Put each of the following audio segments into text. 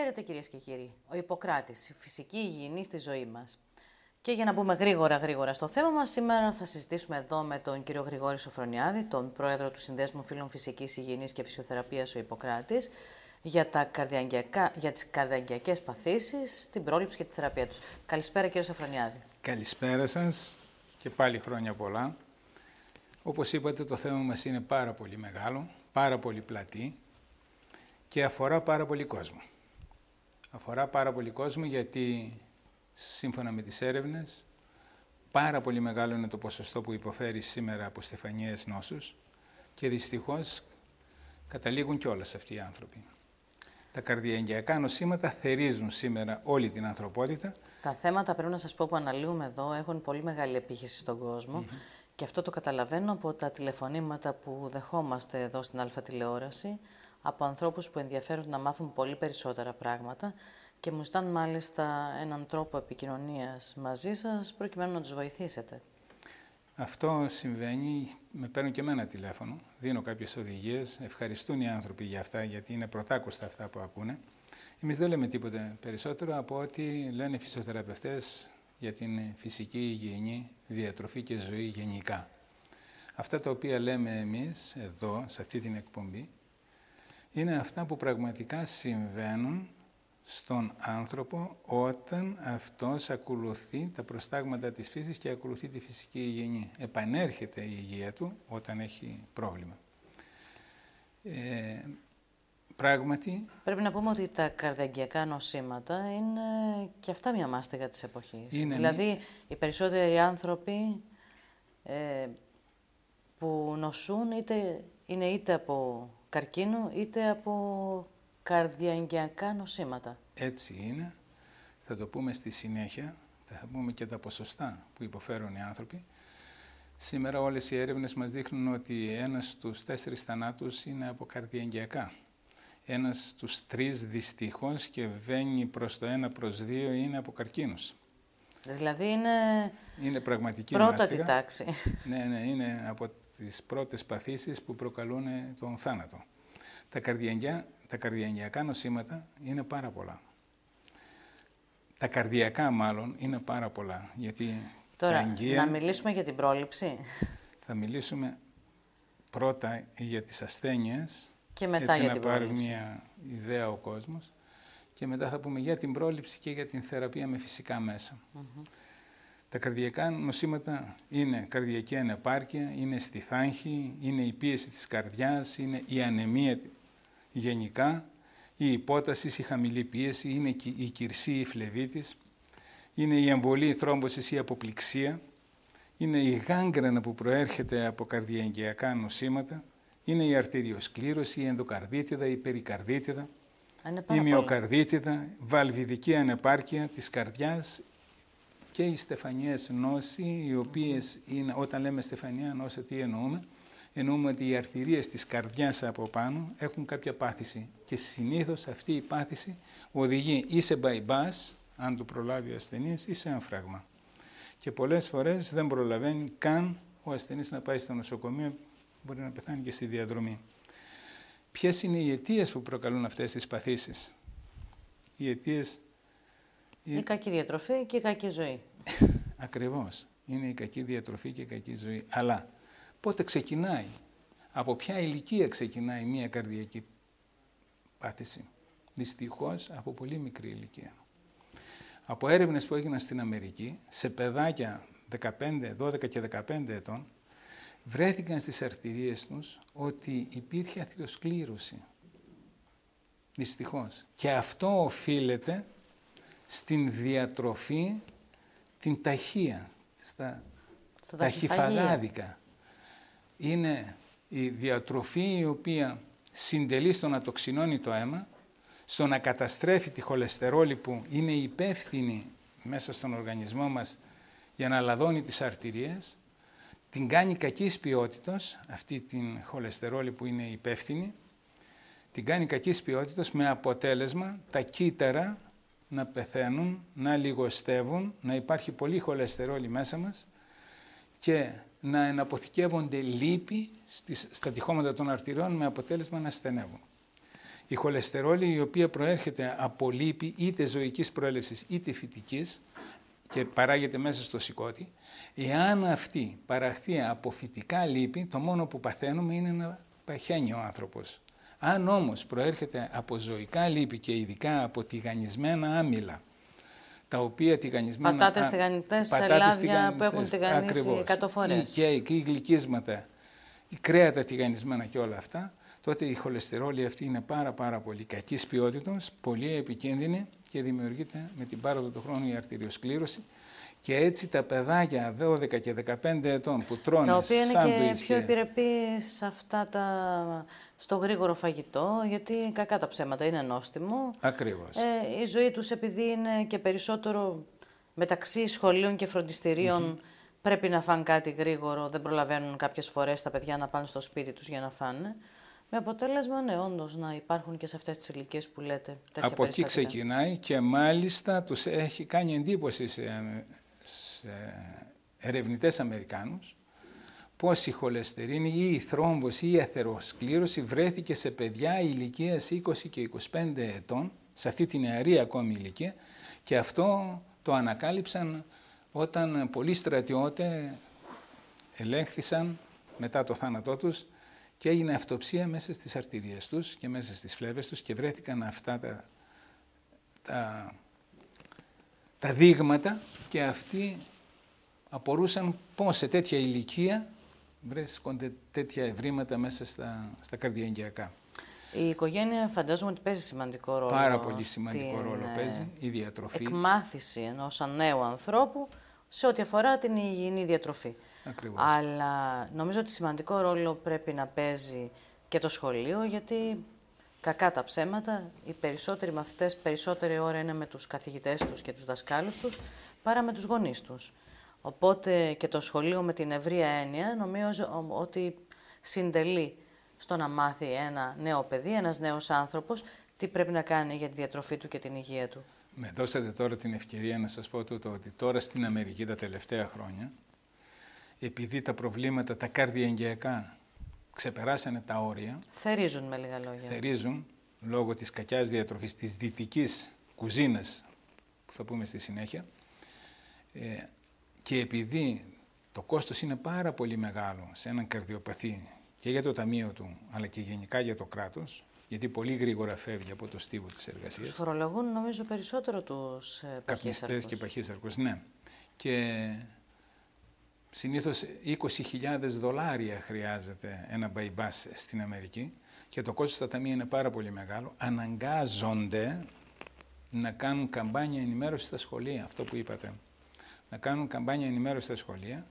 Χαίρετε κυρίες και κύριοι. Ο Ιπποκράτης, η φυσική υγιεινή στη ζωή μας. Και για να μπούμε γρήγορα γρήγορα στο θέμα μας, σήμερα θα συζητήσουμε εδώ με τον κύριο Γρηγόρη Σοφρονιάδη, τον πρόεδρο του Συνδέσμου Φίλων Φυσικής Υγιεινής και Φυσιοθεραπείας ο Ιπποκράτης, για, τα για τις καρδιαγγειακές παθήσεις, την πρόληψη και τη θεραπεία τους. Καλησπέρα κύριε Σοφρονιάδη. Καλησπέρα σας και πάλι χρόνια πολλά. Όπως είπατε το θέμα μας είναι πάρα πολύ μεγάλο, πάρα πολύ πλατή και αφορά πάρα πολύ κόσμο. Αφορά πάρα πολύ κόσμο γιατί σύμφωνα με τις έρευνες πάρα πολύ μεγάλο είναι το ποσοστό που υποφέρει σήμερα από στεφανιές νόσους και δυστυχώς καταλήγουν κιόλας αυτοί οι άνθρωποι. Τα καρδιαγγειακά νοσήματα θερίζουν σήμερα όλη την ανθρωπότητα. Τα θέματα πρέπει να σας πω που αναλύουμε εδώ έχουν πολύ μεγάλη επίχυση στον κόσμο και αυτό το καταλαβαίνω από τα τηλεφωνήματα που δεχόμαστε εδώ στην Αλφα Τηλεόραση από ανθρώπους που ενδιαφέρουν να μάθουν πολύ περισσότερα πράγματα και μου ζητάνε μάλιστα έναν τρόπο επικοινωνίας μαζί σας προκειμένου να τους βοηθήσετε. Αυτό συμβαίνει, με παίρνουν και εμένα τηλέφωνο, δίνω κάποιες οδηγίες, ευχαριστούν οι άνθρωποι για αυτά γιατί είναι πρωτάκουστα αυτά που ακούνε. Εμείς δεν λέμε τίποτε περισσότερο από ότι λένε οι φυσιοθεραπευτές για την φυσική υγιεινή διατροφή και ζωή γενικά. Αυτά τα οποία λέμε εμείς εδώ, σε αυτή την εκπομπή, είναι αυτά που πραγματικά συμβαίνουν στον άνθρωπο όταν αυτός ακολουθεί τα προστάγματα της φύσης και ακολουθεί τη φυσική υγιεινή. Επανέρχεται η υγεία του όταν έχει πρόβλημα. Ε, πράγματι... Πρέπει να πούμε ότι τα καρδιαγγειακά νοσήματα είναι και αυτά μια μάστιγα της εποχής. δηλαδή, οι περισσότεροι άνθρωποι ε, που νοσούν είτε είναι είτε από καρκίνο είτε από καρδιαγγειακά νοσήματα. Έτσι είναι. Θα το πούμε στη συνέχεια. Θα πούμε και τα ποσοστά που υποφέρουν οι άνθρωποι. Σήμερα όλες οι έρευνες μας δείχνουν ότι ένας στους τέσσερις θανάτους είναι από καρδιαγγειακά. Ένας στους τρεις δυστυχώς και βαίνει προς το ένα προς δύο είναι από καρκίνους. Δηλαδή είναι, είναι πραγματική πρώτα τη τάξη. Ναι, ναι, είναι από τις πρώτες παθήσεις που προκαλούν τον θάνατο. Τα, καρδιαγγειακά, τα καρδιαγγειακά νοσήματα είναι πάρα πολλά. Τα καρδιακά μάλλον είναι πάρα πολλά. Γιατί Τώρα, να μιλήσουμε για την πρόληψη. Θα μιλήσουμε πρώτα για τις ασθένειες. Και μετά έτσι για να την πάρει πρόληψη. μια ιδέα ο κόσμος. Και μετά θα πούμε για την πρόληψη και για την θεραπεία με φυσικά μέσα. Τα καρδιακά νοσήματα είναι καρδιακή ανεπάρκεια, είναι στιθάγχη, είναι η πίεση της καρδιάς, είναι η ανεμία γενικά, η υπόταση, η χαμηλή πίεση, είναι η κυρσή, η φλεβίτης, είναι η εμβολή, η θρόμβωσης ή η αποπληξία, είναι η γάγκρανα που προέρχεται από καρδιαγγειακά νοσήματα, είναι η αρτηριοσκλήρωση, η ενδοκαρδίτιδα, η περικαρδίτιδα, η μυοκαρδίτιδα, βαλβιδική ανεπάρκεια της καρδιάς και οι στεφανιές νόσοι, οι οποίες είναι, όταν λέμε στεφανία νόση, τι εννοούμε, εννοούμε ότι οι αρτηρίες της καρδιάς από πάνω έχουν κάποια πάθηση και συνήθως αυτή η πάθηση οδηγεί ή σε bypass, αν το προλάβει ο ασθενής, ή σε αμφράγμα. Και πολλές φορές δεν προλαβαίνει καν ο ασθενής να πάει στο νοσοκομείο, μπορεί να πεθάνει και στη διαδρομή. Ποιες είναι οι αιτίες που προκαλούν αυτές τις παθήσεις; Οι αιτίες. Η κακή διατροφή και η κακή ζωή. Ακριβώς. Είναι η κακή διατροφή και η κακή ζωή. Αλλά πότε ξεκινάει, από ποια ηλικία ξεκινάει μια καρδιακή πάθηση. Δυστυχώς από πολύ μικρή ηλικία. Από έρευνες που έγιναν στην Αμερική, σε παιδάκια 15, 12 και 15 ετών, βρέθηκαν στις αρτηρίες τους ότι υπήρχε αθυροσκλήρωση. Δυστυχώς. Και αυτό οφείλεται στην διατροφή την ταχεία, στα, στα ταχυφαγάδικα. Είναι η διατροφή η οποία συντελεί στο να τοξινώνει το αίμα, στο να καταστρέφει τη χολεστερόλη που είναι υπεύθυνη μέσα στον οργανισμό μας για να λαδώνει τις αρτηρίες, την κάνει κακής ποιότητας, αυτή την χολεστερόλη που είναι υπεύθυνη, την κάνει κακής ποιότητας με αποτέλεσμα τα κύτταρα να πεθαίνουν, να λιγοστεύουν, να υπάρχει πολύ χολεστερόλη μέσα μας και να εναποθηκεύονται λίπη στις, στα τυχώματα των αρτηριών με αποτέλεσμα να στενεύουν. Η χολεστερόλη η οποία προέρχεται από λίπη είτε ζωικής προέλευσης είτε φυτικής και παράγεται μέσα στο σηκώτη, εάν αυτή παραχθεί από φυτικά λίπη, το μόνο που παθαίνουμε είναι να παχαίνει ο άνθρωπος. Αν όμως προέρχεται από ζωικά λίπη και ειδικά από τηγανισμένα άμυλα, τα οποία τηγανισμένα... Πατάτες τηγανιτές, λάδια που έχουν τηγανίσει εκατό φορές. Ή κέικ, ή γλυκίσματα, ή κρέατα τηγανισμένα και όλα αυτά, τότε η χολεστερόλη αυτή είναι πάρα πάρα πολύ κακής ποιότητας, πολύ επικίνδυνη και δημιουργείται με την πάροδο του χρόνου η αρτηριοσκλήρωση και έτσι τα παιδάκια 12 και 15 ετών που τρώνε Τα οποία είναι και πιο επιρρεπή σε αυτά τα... στο γρήγορο φαγητό, γιατί κακά τα ψέματα είναι νόστιμο. Ακριβώς. Ε, η ζωή τους επειδή είναι και περισσότερο μεταξύ σχολείων και φροντιστηρίων πρέπει να φάνε κάτι γρήγορο, δεν προλαβαίνουν κάποιες φορές τα παιδιά να πάνε στο σπίτι τους για να φάνε. Με αποτέλεσμα, ναι, όντως να υπάρχουν και σε αυτές τις ηλικίες που λέτε. Από εκεί ξεκινάει και μάλιστα τους έχει κάνει εντύπωση σε, σε ερευνητές Αμερικάνους πως η χολεστερίνη ή η θρόμβωση ή η αθεροσκλήρωση βρέθηκε σε παιδιά ηλικίας 20 και 25 ετών, σε αυτή την νεαρή ακόμη ηλικία και αυτό το ανακάλυψαν όταν πολλοί στρατιώτες ελέγχθησαν μετά το θάνατό τους και έγινε αυτοψία μέσα στις αρτηρίες τους και μέσα στις φλέβες τους και βρέθηκαν αυτά τα, τα, τα δείγματα και αυτοί απορούσαν πώς σε τέτοια ηλικία βρίσκονται τέτοια ευρήματα μέσα στα, στα καρδιαγγειακά. Η οικογένεια φαντάζομαι ότι παίζει σημαντικό ρόλο. Πάρα πολύ σημαντικό ρόλο ε, παίζει η διατροφή. Εκμάθηση ενός νέου ανθρώπου σε ό,τι αφορά την υγιεινή διατροφή. Ακριβώς. Αλλά νομίζω ότι σημαντικό ρόλο πρέπει να παίζει και το σχολείο, γιατί κακά τα ψέματα, οι περισσότεροι μαθητές περισσότερη ώρα είναι με τους καθηγητές τους και τους δασκάλους τους, παρά με τους γονείς τους. Οπότε και το σχολείο με την ευρία έννοια νομίζω ότι συντελεί στο να μάθει ένα νέο παιδί, ένας νέος άνθρωπος, τι πρέπει να κάνει για τη διατροφή του και την υγεία του. Με δώσατε τώρα την ευκαιρία να σας πω το, ότι τώρα στην Αμερική τα τελευταία χρόνια επειδή τα προβλήματα, τα καρδιαγγειακά ξεπεράσανε τα όρια. Θερίζουν με λίγα λόγια. Θερίζουν λόγω της κακιάς διατροφής, της δυτικής κουζίνας, που θα πούμε στη συνέχεια. Ε, και επειδή το κόστος είναι πάρα πολύ μεγάλο σε έναν καρδιοπαθή και για το ταμείο του, αλλά και γενικά για το κράτος, γιατί πολύ γρήγορα φεύγει από το στίβο της εργασίας. Τους φορολογούν νομίζω περισσότερο τους ε, παχύσαρκους. και παχύσαρκους, ναι. Και συνήθως 20.000 δολάρια χρειάζεται ένα bypass στην Αμερική και το κόστος στα ταμεία είναι πάρα πολύ μεγάλο. Αναγκάζονται να κάνουν καμπάνια ενημέρωση στα σχολεία, αυτό που είπατε. Να κάνουν καμπάνια ενημέρωση στα σχολεία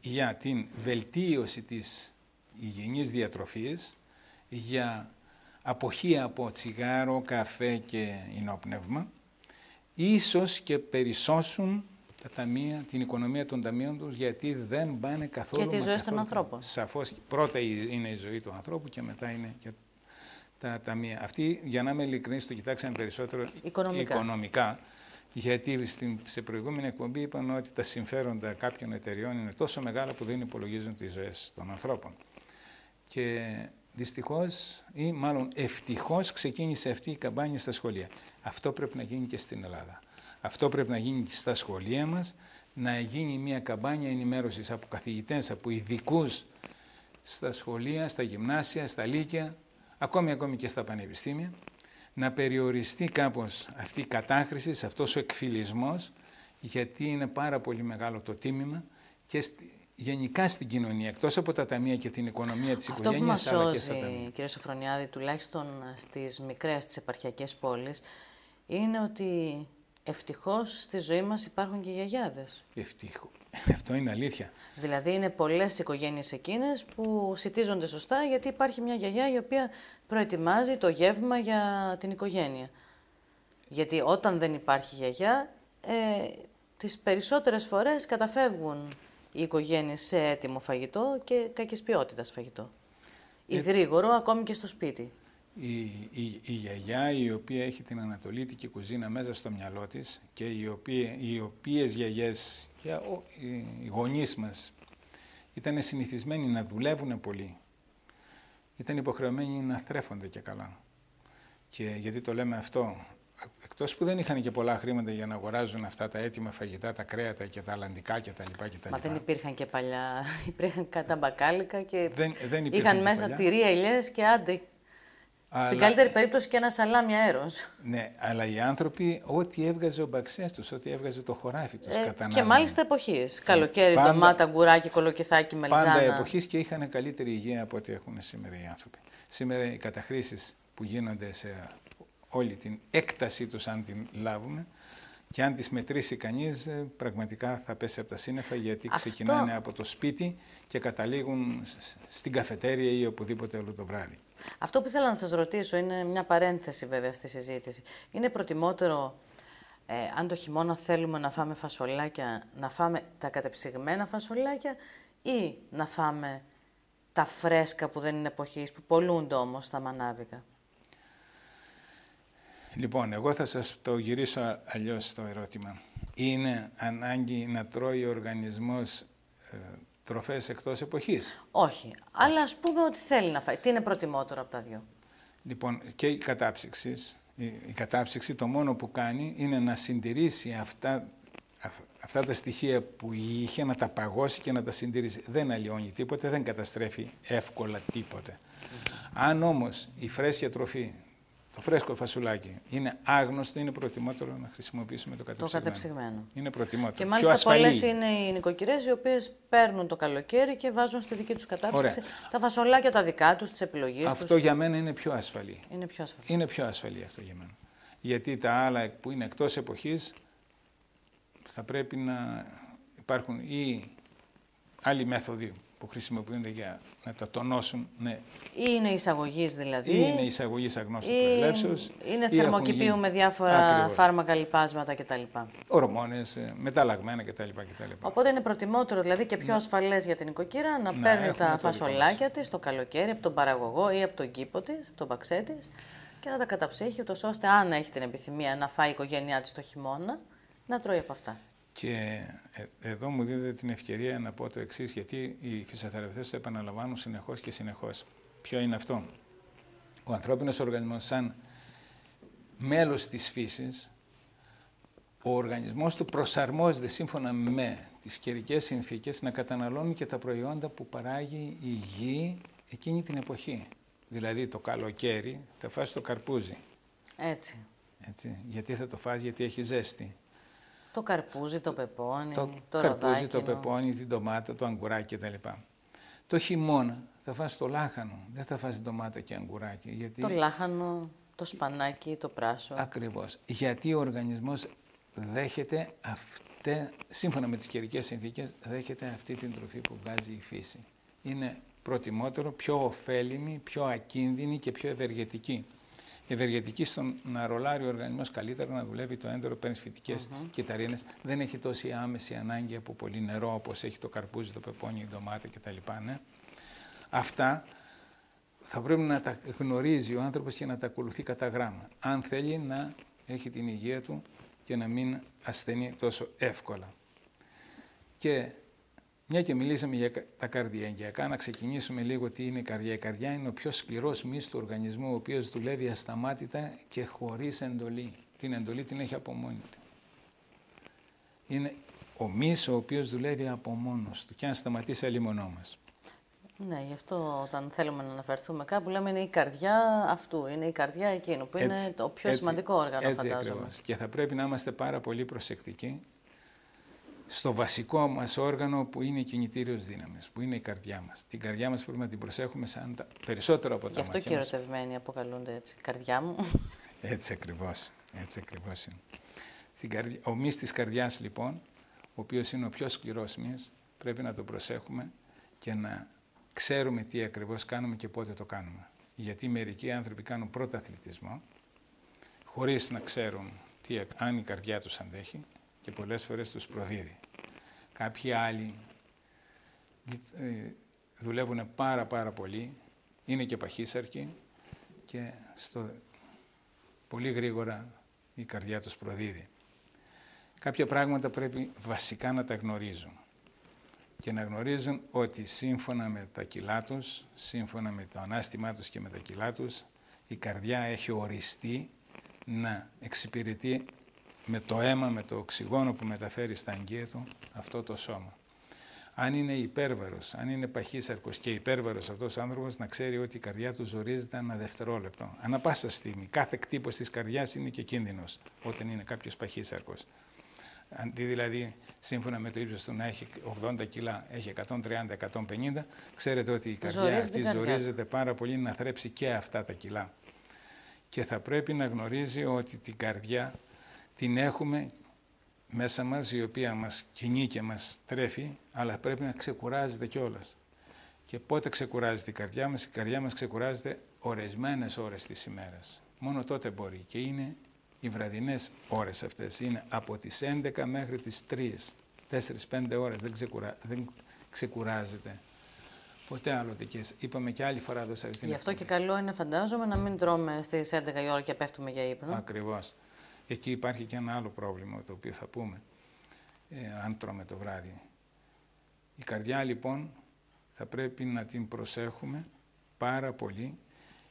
για την βελτίωση της υγιεινής διατροφής, για αποχή από τσιγάρο, καφέ και ινόπνευμα, ίσως και περισσώσουν τα ταμεία, την οικονομία των ταμείων τους, γιατί δεν πάνε καθόλου... Και τη ζωή των ανθρώπων. Σαφώς, πρώτα είναι η ζωή του ανθρώπου και μετά είναι και τα ταμεία. Αυτοί, για να είμαι ειλικρινής, το κοιτάξαν περισσότερο οικονομικά. οικονομικά γιατί στην, σε προηγούμενη εκπομπή είπαμε ότι τα συμφέροντα κάποιων εταιριών είναι τόσο μεγάλα που δεν υπολογίζουν τις ζωές των ανθρώπων. Και δυστυχώς ή μάλλον ευτυχώς ξεκίνησε αυτή η καμπάνια στα σχολεία. Αυτό πρέπει να γίνει και στην Ελλάδα. Αυτό πρέπει να γίνει και στα σχολεία μας, να γίνει μια καμπάνια ενημέρωσης από καθηγητές, από ειδικούς στα σχολεία, στα γυμνάσια, στα λύκεια, ακόμη ακόμη και στα πανεπιστήμια, να περιοριστεί κάπως αυτή η κατάχρηση, αυτός ο εκφυλισμός, γιατί είναι πάρα πολύ μεγάλο το τίμημα και γενικά στην κοινωνία, εκτός από τα ταμεία και την οικονομία της Αυτό οικογένειας, αλλά και στα ταμεία. κύριε Σοφρονιάδη, τουλάχιστον στις μικρές, στις επαρχιακές πόλεις, είναι ότι ευτυχώς στη ζωή μας υπάρχουν και γιαγιάδες. Ευτυχώς. Αυτό είναι αλήθεια. Δηλαδή είναι πολλές οικογένειες εκείνες που σητίζονται σωστά γιατί υπάρχει μια γιαγιά η οποία προετοιμάζει το γεύμα για την οικογένεια. Γιατί όταν δεν υπάρχει γιαγιά, ε, τις περισσότερες φορές καταφεύγουν οι οικογένειες σε έτοιμο φαγητό και κακής ποιότητας φαγητό. Ή γρήγορο ακόμη και στο σπίτι. Η, η, η γιαγιά η οποία έχει την ανατολίτικη κουζίνα μέσα στο μυαλό της και οι, οποία, οι οποίες γιαγιές και οι γονείς μας ήταν συνηθισμένοι να δουλεύουν πολύ. Ήταν υποχρεωμένοι να θρέφονται και καλά. Και γιατί το λέμε αυτό, εκτός που δεν είχαν και πολλά χρήματα για να αγοράζουν αυτά τα έτοιμα φαγητά, τα κρέατα και τα αλαντικά κτλ. Μα δεν υπήρχαν και παλιά, υπήρχαν κατά μπακάλικα και δεν, δεν είχαν μέσα παλιά. τυρί, ελιές και άντε. Αλλά... Στην καλύτερη περίπτωση και ένα σαλάμι αέρος. Ναι, αλλά οι άνθρωποι ό,τι έβγαζε ο μπαξές τους, ό,τι έβγαζε το χωράφι τους ε, Και μάλιστα εποχής. Καλοκαίρι, πάντα, ντομάτα, γκουράκι, κολοκυθάκι, μελιτζάνα. Πάντα εποχής και είχαν καλύτερη υγεία από ό,τι έχουν σήμερα οι άνθρωποι. Σήμερα οι καταχρήσεις που γίνονται σε όλη την έκτασή τους αν την λάβουμε και αν τις μετρήσει κανείς ε, πραγματικά θα πέσει από τα σύννεφα γιατί Αυτό... ξεκινάνε από το σπίτι και καταλήγουν στην καφετέρια ή οπουδήποτε όλο το βράδυ. Αυτό που ήθελα να σας ρωτήσω είναι μια παρένθεση βέβαια στη συζήτηση. Είναι προτιμότερο ε, αν το χειμώνα θέλουμε να φάμε φασολάκια, να φάμε τα κατεψυγμένα φασολάκια ή να φάμε τα φρέσκα που δεν είναι εποχής, που πολλούνται όμως στα μανάβικα; Λοιπόν, εγώ θα σας το γυρίσω αλλιώς το ερώτημα. Είναι ανάγκη να τρώει ο οργανισμός ε, τροφές εκτός εποχής; Όχι, αλλά ας πούμε ότι θέλει να φάει. Τι είναι προτιμότερο από τα δυο; Λοιπόν, και η κατάψυξη, η, η κατάψυξη το μόνο που κάνει είναι να συντηρήσει αυτά, αυτά τα στοιχεία που είχε, να τα παγώσει και να τα συντηρήσει. Δεν αλλοιώνει τίποτε, δεν καταστρέφει εύκολα τίποτε. Αν όμως η φρέσκια τροφή το φρέσκο φασουλάκι είναι άγνωστο, είναι προτιμότερο να χρησιμοποιήσουμε το κατεψυγμένο. Το κατεψυγμένο. Είναι προτιμότερο. Και μάλιστα πολλές είναι οι νοικοκυρές οι οποίες παίρνουν το καλοκαίρι και βάζουν στη δική τους κατάψυξη τα φασολάκια τα δικά τους, τις επιλογές τους. Αυτό για μένα είναι πιο ασφαλή. Είναι πιο ασφαλή. Είναι πιο ασφαλή αυτό για μένα. Γιατί τα άλλα που είναι εκτός εποχής θα πρέπει να υπάρχουν ή άλλοι μέθοδοι που χρησιμοποιούνται για να τα τονώσουν. Ναι. Ή είναι εισαγωγής δηλαδή. Ή είναι εισαγωγής αγνώστου προελεύσεω. Είναι θερμοκηπίου με διάφορα Ακριβώς. φάρμακα, λιπάσματα κτλ. Ορμόνες, μεταλλαγμένα κτλ, κτλ. Οπότε είναι προτιμότερο δηλαδή και πιο ναι. ασφαλές για την οικοκύρα να, να παίρνει τα φασολάκια της το καλοκαίρι από τον παραγωγό ή από τον κήπο της, από τον παξέ της και να τα καταψύχει, ώστε αν έχει την επιθυμία να φάει η οικογένειά της το χειμώνα, να τρώει από αυτά. Και ε, εδώ μου δίνετε την ευκαιρία να πω το εξής, γιατί οι φυσιοθεραπευτές το επαναλαμβάνουν συνεχώς και συνεχώς. Ποιο είναι αυτό; Ο ανθρώπινος οργανισμός σαν μέλος της φύσης, ο οργανισμός του προσαρμόζεται σύμφωνα με τις καιρικές συνθήκες να καταναλώνει και τα προϊόντα που παράγει η γη εκείνη την εποχή. Δηλαδή το καλοκαίρι θα φας το καρπούζι. Έτσι. Έτσι. Γιατί θα το φας, γιατί έχει ζέστη. Το καρπούζι, το πεπόνι, το, το καρπούζι, το πεπόνι, την ντομάτα, το αγκουράκι κτλ. Το χειμώνα θα φας το λάχανο, δεν θα φας ντομάτα και αγκουράκι. Γιατί... Το λάχανο, το σπανάκι, το πράσο. Ακριβώς. Γιατί ο οργανισμός δέχεται αυτή, σύμφωνα με τις καιρικές συνθήκες, δέχεται αυτή την τροφή που βγάζει η φύση. Είναι προτιμότερο, πιο ωφέλιμη, πιο ακίνδυνη και πιο ευεργετική ευεργετική στον να ρολάρει ο οργανισμός καλύτερα, να δουλεύει το έντερο, παίρνεις φυτικέ uh -huh. κυταρίνε. Δεν έχει τόση άμεση ανάγκη από πολύ νερό όπως έχει το καρπούζι, το πεπόνι, η ντομάτα κτλ. Ναι. Αυτά θα πρέπει να τα γνωρίζει ο άνθρωπος και να τα ακολουθεί κατά γράμμα. Αν θέλει να έχει την υγεία του και να μην ασθενεί τόσο εύκολα. Και μια και μιλήσαμε για τα καρδιαγγειακά, να ξεκινήσουμε λίγο τι είναι η καρδιά. Η καρδιά είναι ο πιο σκληρός μυς του οργανισμού, ο οποίος δουλεύει ασταμάτητα και χωρίς εντολή. Την εντολή την έχει από μόνη του. Είναι ο μυς ο οποίος δουλεύει από μόνος του και αν σταματήσει αλλήμονό μας. Ναι, γι' αυτό όταν θέλουμε να αναφερθούμε κάπου λέμε είναι η καρδιά αυτού, είναι η καρδιά εκείνου που είναι το πιο σημαντικό όργανο έτσι φαντάζομαι. Ακριβώς. Και θα πρέπει να είμαστε πάρα πολύ προσεκτικοί στο βασικό μας όργανο που είναι η κινητήριος δύναμης, που είναι η καρδιά μας. Την καρδιά μας πρέπει να την προσέχουμε σαν τα... περισσότερο από τα μάτια Γι' αυτό και ερωτευμένοι αποκαλούνται έτσι. Καρδιά μου. Έτσι ακριβώς. Έτσι ακριβώς είναι. Στην καρδιά... Ο μυς της καρδιάς λοιπόν, ο οποίος είναι ο πιο σκληρός μυς, πρέπει να το προσέχουμε και να ξέρουμε τι ακριβώς κάνουμε και πότε το κάνουμε. Γιατί μερικοί άνθρωποι κάνουν πρώτα αθλητισμό, χωρίς να ξέρουν τι, αν η καρδιά τους αντέχει και πολλές φορές τους προδίδει. Κάποιοι άλλοι ε, δουλεύουν πάρα πάρα πολύ, είναι και παχύσαρκοι και στο, πολύ γρήγορα η καρδιά τους προδίδει. Κάποια πράγματα πρέπει βασικά να τα γνωρίζουν και να γνωρίζουν ότι σύμφωνα με τα κιλά τους, σύμφωνα με το ανάστημά τους και με τα κιλά τους, Η καρδιά έχει οριστεί να εξυπηρετεί με το αίμα, με το οξυγόνο που μεταφέρει στα αγγεία του αυτό το σώμα. Αν είναι υπέρβαρος, αν είναι παχύσαρκος και υπέρβαρος αυτός ο άνθρωπος, να ξέρει ότι η καρδιά του ζορίζεται ένα δευτερόλεπτο. Ανά πάσα στιγμή. Κάθε κτύπος της καρδιάς είναι και κίνδυνος όταν είναι κάποιος παχύσαρκος. Αντί δηλαδή σύμφωνα με το ύψος του να έχει 80 κιλά, έχει 130-150, ξέρετε ότι η καρδιά αυτή ζορίζεται πάρα πολύ να θρέψει και αυτά τα κιλά. Και θα πρέπει να γνωρίζει ότι την καρδιά την έχουμε μέσα μας, η οποία μας κινεί και μας τρέφει, αλλά πρέπει να ξεκουράζεται κιόλας. Και πότε ξεκουράζεται η καρδιά μας, η καρδιά μας ξεκουράζεται ορισμένες ώρες της ημέρας. Μόνο τότε μπορεί και είναι οι βραδινές ώρες αυτές. Είναι από τις 11 μέχρι τις 3, 4-5 ώρες, δεν, ξεκουρά, δεν ξεκουράζεται. Ποτέ άλλοτε και είπαμε και άλλη φορά εδώ σε Γι' αυτό και καλό είναι φαντάζομαι να μην τρώμε στις 11 η ώρα και πέφτουμε για ύπνο. Ακριβώς. Εκεί υπάρχει και ένα άλλο πρόβλημα το οποίο θα πούμε ε, αν τρώμε το βράδυ. Η καρδιά λοιπόν θα πρέπει να την προσέχουμε πάρα πολύ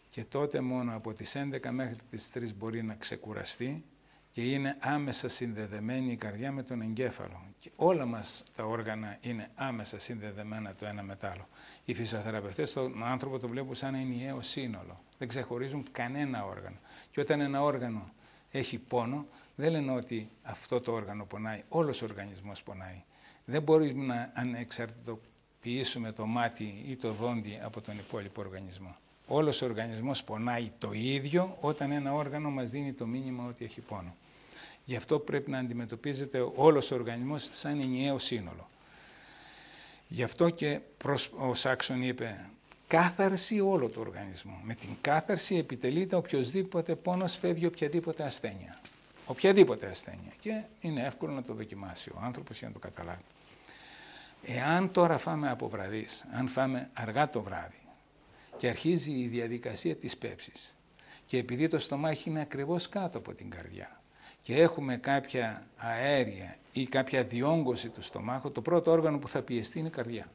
και τότε μόνο από τις 11 μέχρι τις 3 μπορεί να ξεκουραστεί και είναι άμεσα συνδεδεμένη η καρδιά με τον εγκέφαλο. Και όλα μας τα όργανα είναι άμεσα συνδεδεμένα το ένα με το άλλο. Οι φυσιοθεραπευτές τον άνθρωπο το βλέπουν σαν ενιαίο σύνολο. Δεν ξεχωρίζουν κανένα όργανο. Και όταν ένα όργανο έχει πόνο, δεν λένε ότι αυτό το όργανο πονάει, όλος ο οργανισμός πονάει. Δεν μπορούμε να ανεξαρτητοποιήσουμε το μάτι ή το δόντι από τον υπόλοιπο οργανισμό. Όλος ο οργανισμός πονάει το ίδιο όταν ένα όργανο μας δίνει το μήνυμα ότι έχει πόνο. Γι' αυτό πρέπει να αντιμετωπίζεται όλος ο οργανισμός σαν ενιαίο σύνολο. Γι' αυτό και ο Σάξον είπε κάθαρση όλο του οργανισμού. Με την κάθαρση επιτελείται οποιοδήποτε πόνος φεύγει οποιαδήποτε ασθένεια. Οποιαδήποτε ασθένεια. Και είναι εύκολο να το δοκιμάσει ο άνθρωπος για να το καταλάβει. Εάν τώρα φάμε από βραδείς, αν φάμε αργά το βράδυ και αρχίζει η διαδικασία της πέψης και επειδή το στομάχι είναι ακριβώς κάτω από την καρδιά και έχουμε κάποια αέρια ή κάποια διόγκωση του στομάχου, το πρώτο όργανο που θα πιεστεί είναι η καρδιά.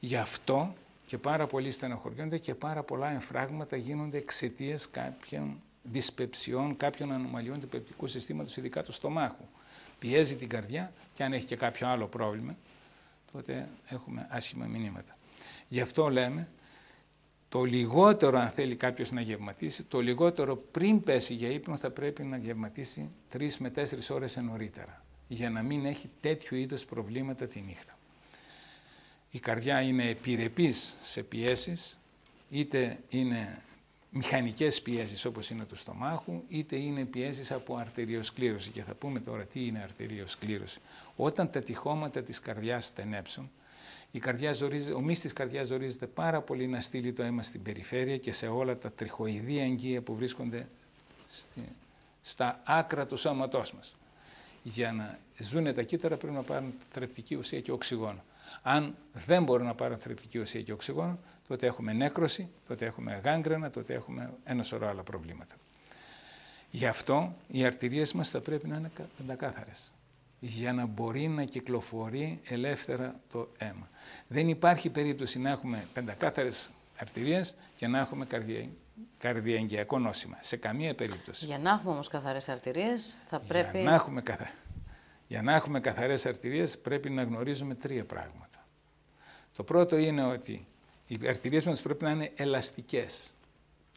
Γι' αυτό και πάρα πολλοί στενοχωριούνται και πάρα πολλά εμφράγματα γίνονται εξαιτίας κάποιων δυσπεψιών, κάποιων ανομαλιών του πεπτικού συστήματος, ειδικά του στομάχου. Πιέζει την καρδιά και αν έχει και κάποιο άλλο πρόβλημα, τότε έχουμε άσχημα μηνύματα. Γι' αυτό λέμε, το λιγότερο αν θέλει κάποιος να γευματίσει, το λιγότερο πριν πέσει για ύπνο θα πρέπει να γευματίσει τρεις με τέσσερις ώρες νωρίτερα, για να μην έχει τέτοιου είδους προβλήματα τη νύχτα η καρδιά είναι επιρρεπής σε πιέσεις, είτε είναι μηχανικές πιέσεις όπως είναι του στομάχου, είτε είναι πιέσεις από αρτεριοσκλήρωση. Και θα πούμε τώρα τι είναι αρτεριοσκλήρωση. Όταν τα τυχώματα της καρδιάς στενέψουν, η καρδιά ζορίζεται, ο μυς της καρδιάς ζορίζεται πάρα πολύ να στείλει το αίμα στην περιφέρεια και σε όλα τα τριχοειδή αγγεία που βρίσκονται στα άκρα του σώματός μας. Για να ζουν τα κύτταρα πρέπει να πάρουν θρεπτική ουσία και οξυγόνο. Αν δεν μπορούν να πάρουν θρεπτική ουσία και οξυγόνο, τότε έχουμε νέκρωση, τότε έχουμε γάγκρενα, τότε έχουμε ένα σωρό άλλα προβλήματα. Γι' αυτό οι αρτηρίες μας θα πρέπει να είναι πεντακάθαρες για να μπορεί να κυκλοφορεί ελεύθερα το αίμα. Δεν υπάρχει περίπτωση να έχουμε πεντακάθαρες αρτηρίες και να έχουμε καρδια... νόσημα. Σε καμία περίπτωση. Για να έχουμε όμως καθαρές αρτηρίες θα πρέπει... Για να έχουμε καθα... Για να έχουμε καθαρές αρτηρίες πρέπει να γνωρίζουμε τρία πράγματα. Το πρώτο είναι ότι οι αρτηρίες μας πρέπει να είναι ελαστικές.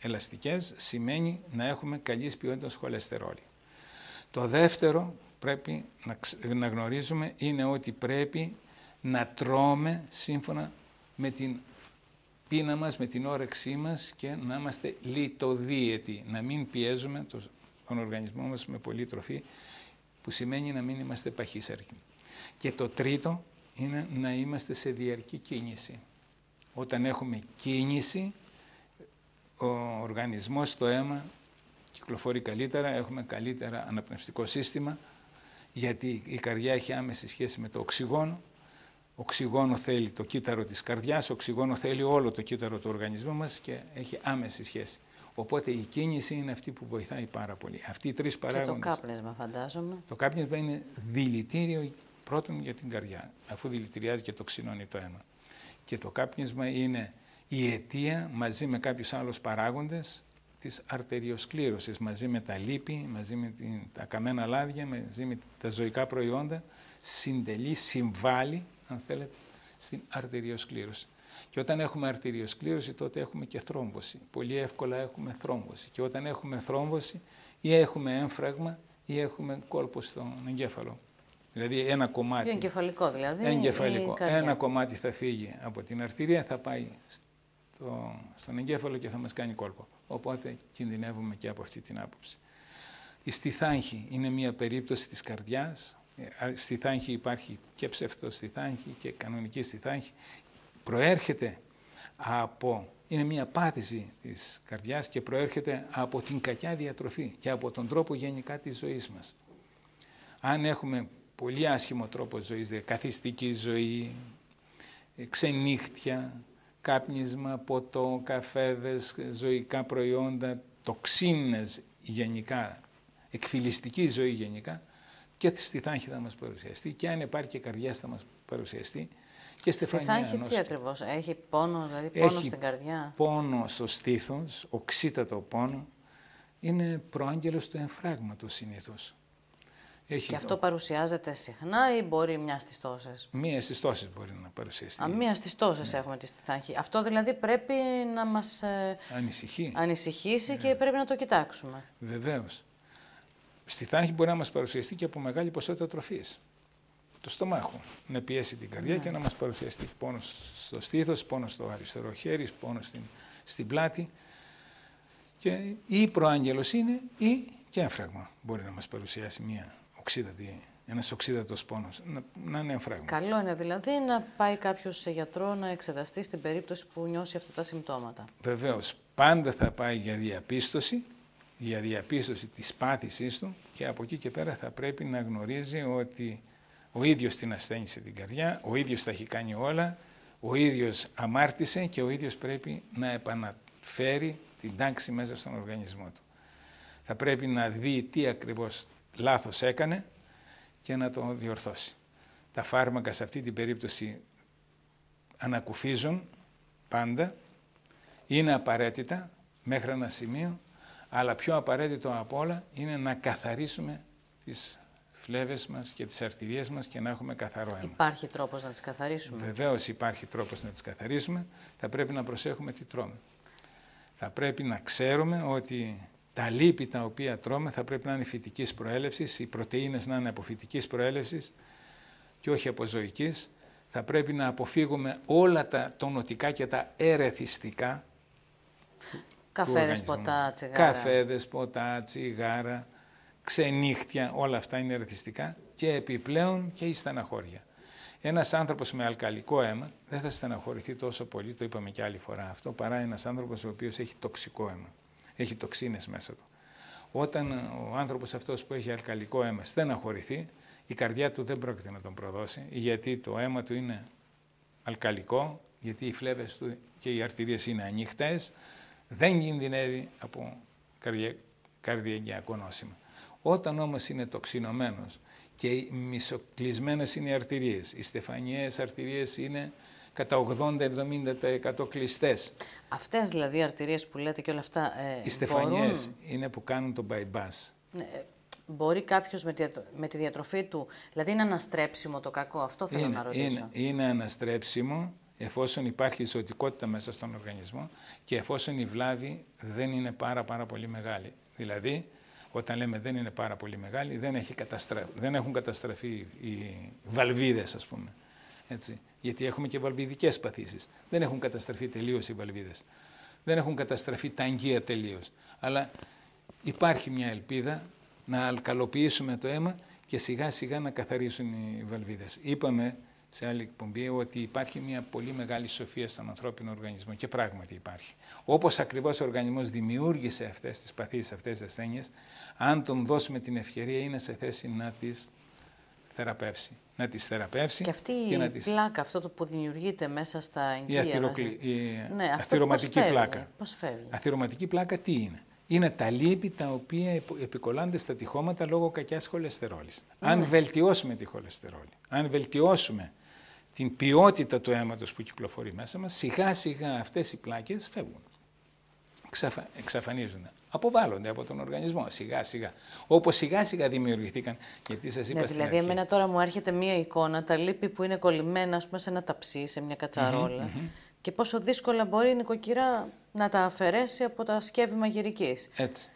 Ελαστικές σημαίνει να έχουμε καλής ποιότητας χολεστερόλη. Το δεύτερο πρέπει να γνωρίζουμε είναι ότι πρέπει να τρώμε σύμφωνα με την πείνα μας, με την όρεξή μας και να είμαστε λιτοδίαιτοι, να μην πιέζουμε τον οργανισμό μας με πολλή τροφή που σημαίνει να μην είμαστε παχύσαρκοι. Και το τρίτο είναι να είμαστε σε διαρκή κίνηση. Όταν έχουμε κίνηση, ο οργανισμός στο αίμα κυκλοφορεί καλύτερα, έχουμε καλύτερα αναπνευστικό σύστημα, γιατί η καρδιά έχει άμεση σχέση με το οξυγόνο. Οξυγόνο θέλει το κύτταρο της καρδιάς, οξυγόνο θέλει όλο το κύτταρο του οργανισμού μας και έχει άμεση σχέση. Οπότε η κίνηση είναι αυτή που βοηθάει πάρα πολύ. Αυτοί οι τρεις παράγοντες. Και το κάπνισμα φαντάζομαι. Το κάπνισμα είναι δηλητήριο πρώτον για την καρδιά, αφού δηλητηριάζει και το ξυνώνει το αίμα. Και το κάπνισμα είναι η αιτία μαζί με κάποιους άλλους παράγοντες της αρτεριοσκλήρωσης μαζί με τα λίπη, μαζί με την, τα καμένα λάδια, μαζί με τα ζωικά προϊόντα, συντελεί, συμβάλλει, αν θέλετε, στην αρτεριοσκλήρωση. Και όταν έχουμε αρτηριοσκλήρωση τότε έχουμε και θρόμβωση. Πολύ εύκολα έχουμε θρόμβωση. Και όταν έχουμε θρόμβωση ή έχουμε έμφραγμα ή έχουμε κόλπο στον εγκέφαλο. Δηλαδή ένα κομμάτι. Εγκεφαλικό δηλαδή. Εγκεφαλικό. Ένα κομμάτι θα φύγει από την αρτηρία, θα πάει στο, στον εγκέφαλο και θα μας κάνει κόλπο. Οπότε κινδυνεύουμε και από αυτή την άποψη. Η στιθάγχη είναι μια περίπτωση της καρδιάς. Ε, στη θάγχη υπάρχει και ψευτό στη και κανονική στη Προέρχεται από, είναι μια πάθηση της καρδιάς και προέρχεται από την κακιά διατροφή και από τον τρόπο γενικά της ζωής μας. Αν έχουμε πολύ άσχημο τρόπο ζωής, δηλαδή καθιστική ζωή, ε, ξενύχτια, κάπνισμα, ποτό, καφέδες, ζωικά προϊόντα, τοξίνες γενικά, εκφυλιστική ζωή γενικά και στη θάνχη θα μας παρουσιαστεί και αν υπάρχει και καρδιά θα μας παρουσιαστεί και στη θάνχη τι ακριβώς, έχει πόνο, δηλαδή πόνο στην καρδιά; πόνο στο στήθος, οξύτατο πόνο, είναι προάγγελος του εμφράγματος συνήθως. Έχει και αυτό παρουσιάζεται συχνά ή μπορεί μια στις τόσες; Μία στις τόσες μπορεί να παρουσιαστεί. Α, μία στις τόσες ναι. έχουμε τη στιθάχη. Αυτό δηλαδή πρέπει να μας ε, Ανησυχεί. ανησυχήσει και ναι. πρέπει να το κοιτάξουμε. Βεβαίως. Στιθάχη μπορεί να μας παρουσιαστεί και από μεγάλη ποσότητα τροφής. Το στομάχο. Να πιέσει την καρδιά ναι. και να μας παρουσιαστεί πόνο στο στήθος, πόνο στο αριστερό χέρι, πόνο στην, στην πλάτη. Και ή προάγγελος είναι ή και έμφραγμα μπορεί να μας παρουσιάσει μία οξύδατη, ένας οξύδατος πόνος, να, να είναι εμφράγμα. Καλό είναι δηλαδή να πάει κάποιος σε γιατρό να εξεταστεί στην περίπτωση που νιώσει αυτά τα συμπτώματα. Βεβαίως, πάντα θα πάει για διαπίστωση, για διαπίστωση της πάθησής του και από εκεί και πέρα θα πρέπει να γνωρίζει ότι ο ίδιος την ασθένησε την καρδιά, ο ίδιος τα έχει κάνει όλα, ο ίδιος αμάρτησε και ο ίδιος πρέπει να επαναφέρει την τάξη μέσα στον οργανισμό του. Θα πρέπει να δει τι ακριβώς λάθος έκανε και να το διορθώσει. Τα φάρμακα σε αυτή την περίπτωση ανακουφίζουν πάντα, είναι απαραίτητα μέχρι ένα σημείο, αλλά πιο απαραίτητο από όλα είναι να καθαρίσουμε τις φλέβες μας και τις αρτηρίες μας και να έχουμε καθαρό αίμα. Υπάρχει τρόπος να τις καθαρίσουμε. Βεβαίως υπάρχει τρόπος να τις καθαρίσουμε. Θα πρέπει να προσέχουμε τι τρώμε. Θα πρέπει να ξέρουμε ότι τα λίπη τα οποία τρώμε θα πρέπει να είναι φυτικής προέλευσης, οι πρωτεΐνες να είναι από φυτικής προέλευσης και όχι από ζωικής. Θα πρέπει να αποφύγουμε όλα τα τονωτικά και τα ερεθιστικά. Καφέδες, ποτά, τσιγάρα. Καφέδες, ποτά, τσιγάρα, ξενύχτια, όλα αυτά είναι ερεθιστικά και επιπλέον και η στεναχώρια. Ένας άνθρωπος με αλκαλικό αίμα δεν θα στεναχωρηθεί τόσο πολύ, το είπαμε και άλλη φορά αυτό, παρά ένας άνθρωπος ο οποίος έχει τοξικό αίμα έχει τοξίνες μέσα του. Όταν ο άνθρωπος αυτός που έχει αλκαλικό αίμα στεναχωρηθεί, η καρδιά του δεν πρόκειται να τον προδώσει, γιατί το αίμα του είναι αλκαλικό, γιατί οι φλέβες του και οι αρτηρίες είναι ανοιχτές, δεν κινδυνεύει από καρδια... καρδιακό νόσημα. Όταν όμως είναι τοξινωμένος και μισοκλεισμένες είναι οι αρτηρίες, οι στεφανιές αρτηρίες είναι κατά 80-70% κλειστές. Αυτές δηλαδή οι αρτηρίες που λέτε και όλα αυτά ε, Οι στεφανιές είναι που κάνουν το bypass. Ναι, ε, μπορεί κάποιος με, τη, με τη διατροφή του, δηλαδή είναι αναστρέψιμο το κακό, αυτό θέλω είναι, να ρωτήσω. Είναι, είναι αναστρέψιμο εφόσον υπάρχει ζωτικότητα μέσα στον οργανισμό και εφόσον η βλάβη δεν είναι πάρα πάρα πολύ μεγάλη. Δηλαδή, όταν λέμε δεν είναι πάρα πολύ μεγάλη, δεν, έχει δεν έχουν καταστραφεί οι βαλβίδες, ας πούμε. Έτσι. Γιατί έχουμε και βαλβιδικές παθήσεις. Δεν έχουν καταστραφεί τελείως οι βαλβίδες. Δεν έχουν καταστραφεί τα αγγεία τελείως. Αλλά υπάρχει μια ελπίδα να αλκαλοποιήσουμε το αίμα και σιγά σιγά να καθαρίσουν οι βαλβίδες. Είπαμε σε άλλη εκπομπή ότι υπάρχει μια πολύ μεγάλη σοφία στον ανθρώπινο οργανισμό και πράγματι υπάρχει. Όπως ακριβώς ο οργανισμός δημιούργησε αυτές τις παθήσεις, αυτές τις ασθένειες, αν τον δώσουμε την ευκαιρία είναι σε θέση να τις θεραπεύσει να τις θεραπεύσει. Και αυτή και η να τις... πλάκα, αυτό το που δημιουργείται μέσα στα εγγύα. Η, αθυροκλη... η ναι, αθυρωματική πώς πλάκα. Πώς φεύγει. Αθυρωματική πλάκα τι είναι; Είναι τα λίπη τα οποία επικολλάνται στα τυχώματα λόγω κακιάς χολεστερόλης. Ναι. Αν βελτιώσουμε τη χολεστερόλη, αν βελτιώσουμε την ποιότητα του αίματος που κυκλοφορεί μέσα μας, σιγά σιγά αυτές οι πλάκες φεύγουν. εξαφα... εξαφανίζονται. Αποβάλλονται από τον οργανισμό σιγά σιγά. Όπως σιγά σιγά δημιουργηθήκαν. Γιατί σας είπα ναι, στην Δηλαδή, αρχή. εμένα τώρα μου έρχεται μία εικόνα, τα λύπη που είναι κολλημένα ας πούμε, σε ένα ταψί, σε μια κατσαρολα Και πόσο δύσκολα μπορεί η νοικοκυρά να τα αφαιρέσει από τα σκεύη μαγειρικής. Έτσι.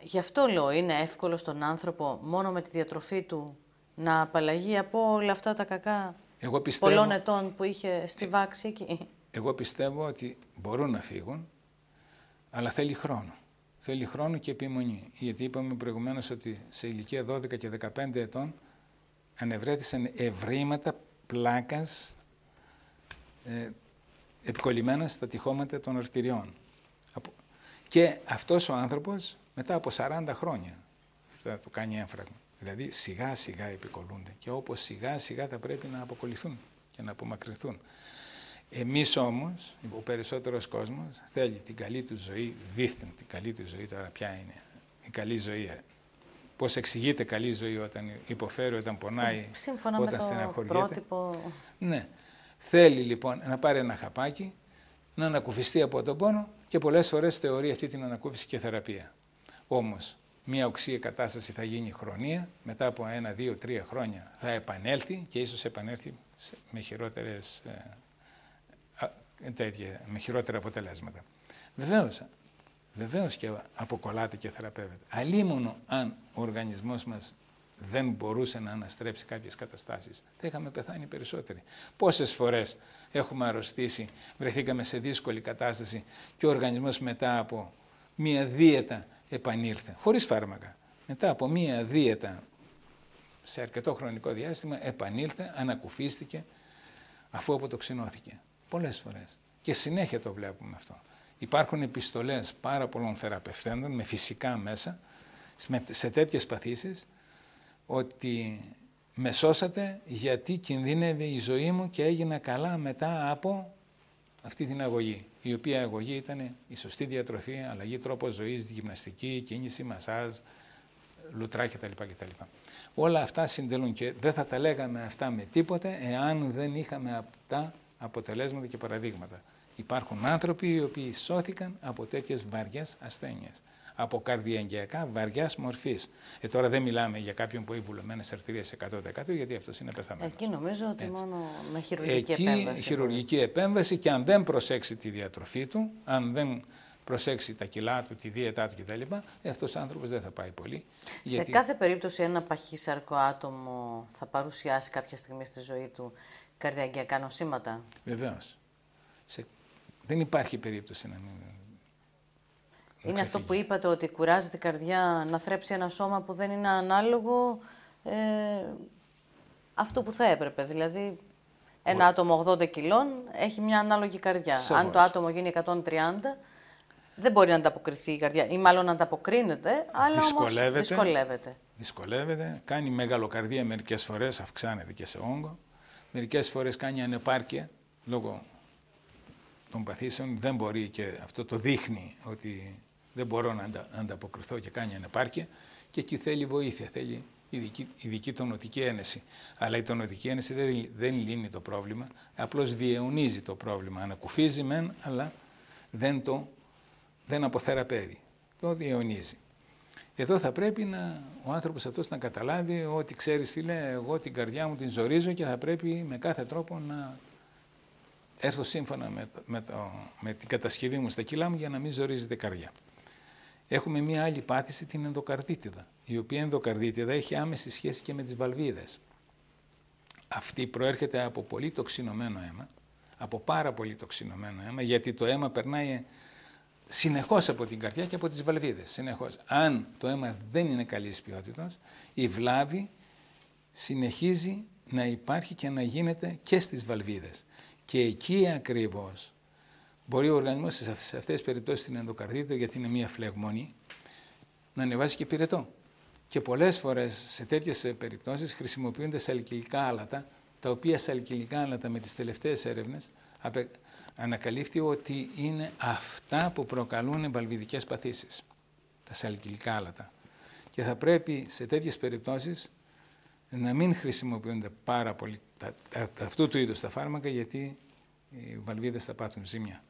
Γι' αυτό λέω, είναι εύκολο στον άνθρωπο μόνο με τη διατροφή του να απαλλαγεί από όλα αυτά τα κακά; Εγώ πιστεύω, πολλών ετών που είχε στη βάξη εκεί. εγώ πιστεύω ότι μπορούν να φύγουν, αλλά θέλει χρόνο. Θέλει χρόνο και επιμονή. Γιατί είπαμε προηγουμένως ότι σε ηλικία 12 και 15 ετών ανεβρέθησαν ευρήματα πλάκας ε, επικολλημένα στα τυχώματα των αρτηριών. Από- Και αυτός ο άνθρωπος μετά από 40 χρόνια θα του κάνει έμφραγμα. Δηλαδή σιγά σιγά επικολλούνται και όπως σιγά σιγά θα πρέπει να αποκολληθούν και να απομακρυνθούν. Εμείς όμως, ο περισσότερος κόσμος, θέλει την καλή του ζωή, δίθεν την καλή του ζωή, τώρα ποια είναι η καλή ζωή. ε. Πώς εξηγείται καλή ζωή όταν υποφέρει, όταν πονάει, Σύμφωνα όταν με το στεναχωριέται. πρότυπο. Ναι. Θέλει λοιπόν να πάρει ένα χαπάκι, να ανακουφιστεί από τον πόνο και πολλές φορές θεωρεί αυτή την ανακούφιση και θεραπεία. Όμως, μια οξία κατάσταση θα γίνει χρονία, μετά από ένα, δύο, τρία χρόνια θα επανέλθει και ίσως επανέλθει σε- με, χειρότερες, ε, α, τέτοια, με χειρότερα αποτελέσματα. Βεβαίως, βεβαίως και αποκολλάται και θεραπεύεται. Αλίμονο αν ο οργανισμός μας δεν μπορούσε να αναστρέψει κάποιες καταστάσεις. Θα είχαμε πεθάνει περισσότεροι. Πόσες φορές έχουμε αρρωστήσει, βρεθήκαμε σε δύσκολη κατάσταση και ο οργανισμός μετά από μία δίαιτα επανήλθε, χωρίς φάρμακα. Μετά από μία δίαιτα σε αρκετό χρονικό διάστημα επανήλθε, ανακουφίστηκε αφού αποτοξινώθηκε. Πολλές φορές. Και συνέχεια το βλέπουμε αυτό. Υπάρχουν επιστολές πάρα πολλών θεραπευθέντων με φυσικά μέσα με- σε τέτοιες παθήσεις ότι με σώσατε γιατί κινδύνευε η ζωή μου και έγινα καλά μετά από αυτή την αγωγή. Η οποία αγωγή ήταν η σωστή διατροφή, αλλαγή τρόπος ζωής, γυμναστική, κίνηση, μασάζ, λουτρά κτλ. κτλ. Όλα αυτά συντελούν και δεν θα τα λέγαμε αυτά με τίποτε εάν δεν είχαμε αυτά αποτελέσματα και παραδείγματα. Υπάρχουν άνθρωποι οι οποίοι σώθηκαν από τέτοιες βαριές ασθένειες. Από καρδιαγγειακά βαριάς μορφής. Ε, τώρα δεν μιλάμε για κάποιον που έχει βουλωμένες αρτηρίες 100% γιατί αυτός είναι πεθαμένος. Εκεί νομίζω ότι Έτσι. μόνο με χειρουργική Εκεί επέμβαση. χειρουργική επέμβαση και αν δεν προσέξει τη διατροφή του, αν δεν προσέξει τα κιλά του, τη δίαιτά του κτλ. Ε, αυτός ο άνθρωπος δεν θα πάει πολύ. Σε κάθε περίπτωση ένα παχύσαρκο άτομο θα παρουσιάσει κάποια στιγμή στη ζωή του καρδιαγγειακά νοσήματα; Βεβαίως. Σε... Δεν υπάρχει περίπτωση να μην... να Είναι αυτό ξεφύγει. που είπατε ότι κουράζεται η καρδιά να θρέψει ένα σώμα που δεν είναι ανάλογο ε, αυτό που θα έπρεπε. Δηλαδή ένα άτομο 80 κιλών έχει μια ανάλογη καρδιά. Αν Σαφώς. το άτομο γίνει 130 δεν μπορεί να ανταποκριθεί η καρδιά ή μάλλον να ανταποκρίνεται, αλλά όμως Δυσκολεύεται. δυσκολεύεται. Δυσκολεύεται, κάνει μεγαλοκαρδία μερικές φορές, αυξάνεται και σε όγκο. Μερικές φορές κάνει ανεπάρκεια λόγω των παθήσεων. Δεν μπορεί και αυτό το δείχνει ότι δεν μπορώ να αντα- ανταποκριθώ και κάνει ανεπάρκεια. Και εκεί θέλει βοήθεια, θέλει ειδική, ειδική τονωτική ένεση. Αλλά η τονωτική ένεση δεν, δεν λύνει το πρόβλημα, απλώς διαιωνίζει το πρόβλημα. Ανακουφίζει μεν, αλλά δεν το δεν αποθεραπεύει. Το διαιωνίζει. Εδώ θα πρέπει να, ο άνθρωπος αυτός να καταλάβει ότι ξέρεις φίλε, εγώ την καρδιά μου την ζορίζω και θα πρέπει με κάθε τρόπο να έρθω σύμφωνα με, το, με, το, με την κατασκευή μου στα κιλά μου για να μην ζορίζεται η καρδιά. Έχουμε μία άλλη πάθηση, την ενδοκαρδίτιδα, η οποία ενδοκαρδίτιδα έχει άμεση σχέση και με τις βαλβίδες. Αυτή προέρχεται από πολύ τοξινωμένο αίμα, από πάρα πολύ τοξινωμένο αίμα, γιατί το αίμα περνάει συνεχώς από την καρδιά και από τις βαλβίδες. Συνεχώς. Αν το αίμα δεν είναι καλής ποιότητας, η βλάβη συνεχίζει να υπάρχει και να γίνεται και στις βαλβίδες. Και εκεί ακριβώς μπορεί ο οργανισμός σε αυτές τις περιπτώσεις την ενδοκαρδίτητα, γιατί είναι μία φλεγμόνη, να ανεβάσει και πυρετό. Και πολλές φορές σε τέτοιες περιπτώσεις χρησιμοποιούνται σαλκυλικά άλατα, τα οποία σαλκυλικά άλατα με τις τελευταίες έρευνες απε- ανακαλύφθη ότι είναι αυτά που προκαλούν βαλβιδικές παθήσεις, τα σαλκυλικά άλατα. Και θα πρέπει σε τέτοιες περιπτώσεις να μην χρησιμοποιούνται πάρα πολύ τα, τα, τα- αυτού του είδους τα φάρμακα γιατί οι βαλβίδες θα πάθουν ζήμια.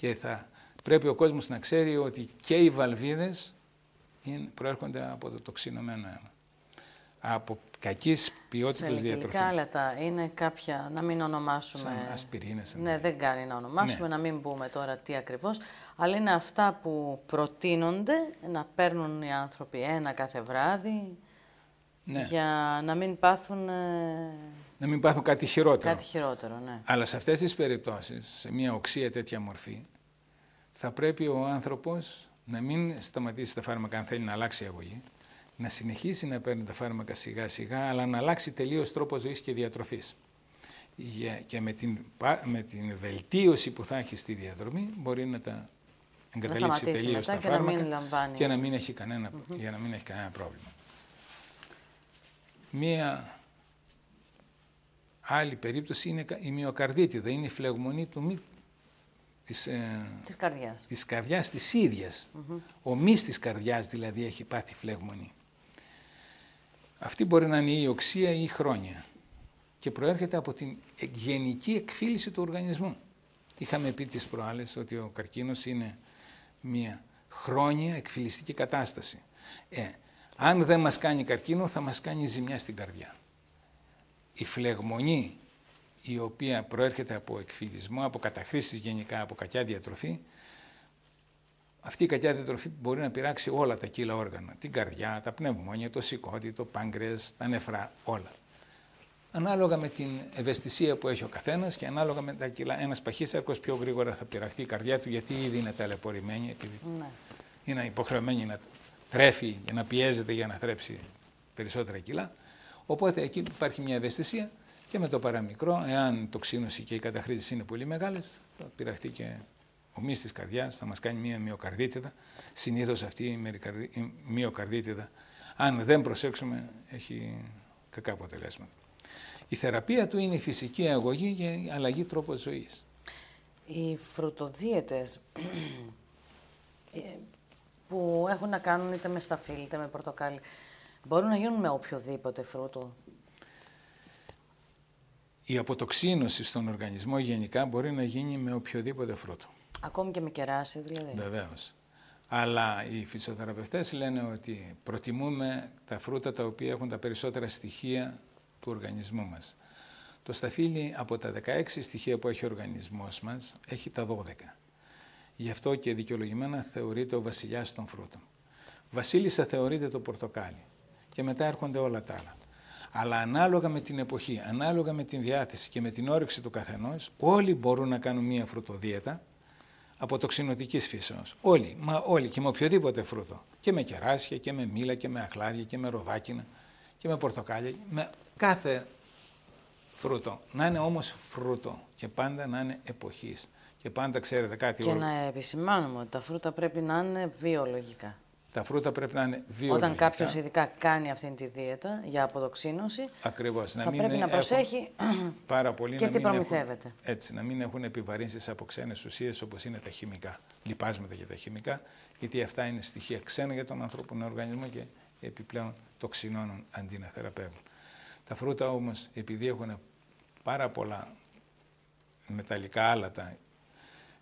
Και θα πρέπει ο κόσμος να ξέρει ότι και οι βαλβίδες προέρχονται από το τοξινωμένο αίμα. Από κακής ποιότητας διατροφή. Σε άλατα είναι κάποια, να μην ονομάσουμε. Σαν ασπιρίνες. Ναι, δεν κάνει να ονομάσουμε, ναι. να μην πούμε τώρα τι ακριβώς. Αλλά είναι αυτά που προτείνονται να παίρνουν οι άνθρωποι ένα κάθε βράδυ ναι. για να μην πάθουν... Ε, να μην πάθουν κάτι χειρότερο. Κάτι χειρότερο, ναι. Αλλά σε αυτές τις περιπτώσεις, σε μια οξία τέτοια μορφή, θα πρέπει ο άνθρωπος να μην σταματήσει τα φάρμακα αν θέλει να αλλάξει η αγωγή, να συνεχίσει να παίρνει τα φάρμακα σιγά σιγά, αλλά να αλλάξει τελείως τρόπο ζωής και διατροφής. Και με την, με την βελτίωση που θα έχει στη διαδρομή μπορεί να τα εγκαταλείψει τελείως τα φάρμακα και να μην έχει κανένα, για να μην έχει κανένα πρόβλημα. Μία άλλη περίπτωση είναι η μυοκαρδίτιδα, είναι η φλεγμονή του της, ε, της καρδιάς. Της καρδιάς της ίδιας. Ο μυς της καρδιάς δηλαδή έχει πάθει φλεγμονή. Αυτή μπορεί να είναι η οξία ή η χρόνια και προέρχεται από την γενική εκφύλιση του οργανισμού. Είχαμε πει τις προάλλες ότι ο καρκίνος είναι μια χρόνια εκφυλιστική κατάσταση. Ε, αν δεν μας κάνει καρκίνο θα μας κάνει ζημιά στην καρδιά. Η φλεγμονή η οποία προέρχεται από εκφυλισμό, από καταχρήσεις γενικά, από κακιά διατροφή, αυτή η κακιά διατροφή μπορεί να πειράξει όλα τα κύλα όργανα. Την καρδιά, τα πνευμόνια, το σηκώτη, το πάγκρες, τα νεφρά, όλα. Ανάλογα με την ευαισθησία που έχει ο καθένας και ανάλογα με τα κιλά. Ένας παχύσαρκος πιο γρήγορα θα πειραχτεί η καρδιά του γιατί ήδη είναι ταλαιπωρημένη, επειδή ναι. είναι υποχρεωμένη να τρέφει και να πιέζεται για να θρέψει περισσότερα κιλά. Οπότε εκεί υπάρχει μια ευαισθησία και με το παραμικρό, εάν το ξύνωση και η καταχρήση είναι πολύ μεγάλες, θα πειραχτεί και ο μυς της καρδιάς, θα μας κάνει μια μυοκαρδίτιδα. Συνήθως αυτή η μυοκαρδίτιδα, αν δεν προσέξουμε, έχει κακά αποτελέσματα. Η θεραπεία του είναι η φυσική αγωγή και η αλλαγή τρόπο ζωής. Οι φρουτοδίαιτες ε, που έχουν να κάνουν είτε με σταφύλι είτε με πορτοκάλι, μπορούν να γίνουν με οποιοδήποτε φρούτο. Η αποτοξίνωση στον οργανισμό γενικά μπορεί να γίνει με οποιοδήποτε φρούτο. Ακόμη και με κεράσι δηλαδή. Βεβαίως. Αλλά οι φυσιοθεραπευτές λένε ότι προτιμούμε τα φρούτα τα οποία έχουν τα περισσότερα στοιχεία του οργανισμού μας. Το σταφύλι από τα 16 στοιχεία που έχει ο οργανισμός μας έχει τα 12. Γι' αυτό και δικαιολογημένα θεωρείται ο βασιλιάς των φρούτων. Βασίλισσα θεωρείται το πορτοκάλι και μετά έρχονται όλα τα άλλα. Αλλά ανάλογα με την εποχή, ανάλογα με την διάθεση και με την όρεξη του καθενός, όλοι μπορούν να κάνουν μία φρουτοδίαιτα από τοξινοτικής φύσεως. Όλοι, μα όλοι και με οποιοδήποτε φρούτο. Και με κεράσια και με μήλα και με αχλάδια και με ροδάκινα και με πορτοκάλια. Με κάθε φρούτο. Να είναι όμως φρούτο και πάντα να είναι εποχής. Και πάντα ξέρετε κάτι... Και να επισημάνουμε ότι τα φρούτα πρέπει να είναι βιολογικά. Τα φρούτα πρέπει να είναι βιολογικά. Όταν κάποιος ειδικά κάνει αυτή τη δίαιτα για αποτοξίνωση, Ακριβώς, θα πρέπει να προσέχει πάρα πολύ και να τι προμηθεύεται. Έχουν, έτσι, να μην έχουν επιβαρύνσεις από ξένες ουσίες όπως είναι τα χημικά, λιπάσματα και τα χημικά, γιατί αυτά είναι στοιχεία ξένα για τον ανθρώπινο οργανισμό και επιπλέον τοξινώνουν αντί να θεραπεύουν. Τα φρούτα όμως, επειδή έχουν πάρα πολλά μεταλλικά άλατα,